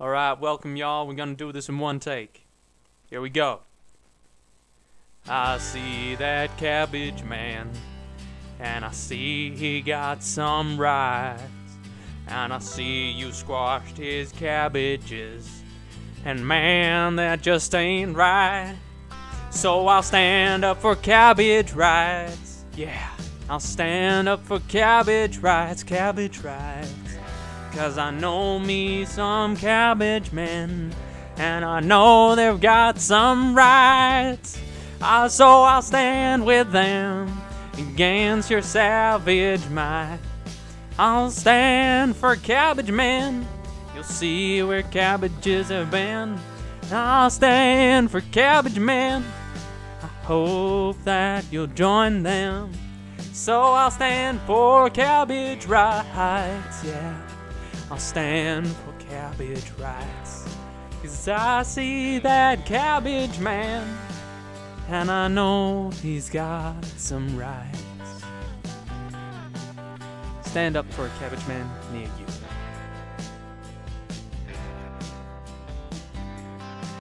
Alright, welcome y'all. We're gonna do this in one take. Here we go. I see that cabbage man, and I see he got some rights. And I see you squashed his cabbages, and man, that just ain't right. So I'll stand up for cabbage rights. Yeah, I'll stand up for cabbage rights, cabbage rights. Cause I know me some cabbage men, and I know they've got some rights. Uh, so I'll stand with them against your savage might. I'll stand for cabbage men. You'll see where cabbages have been. I'll stand for cabbage men. I hope that you'll join them. So I'll stand for cabbage rights, yeah. I'll stand for cabbage rights. Cause I see that cabbage man, and I know he's got some rights. Stand up for a cabbage man near you.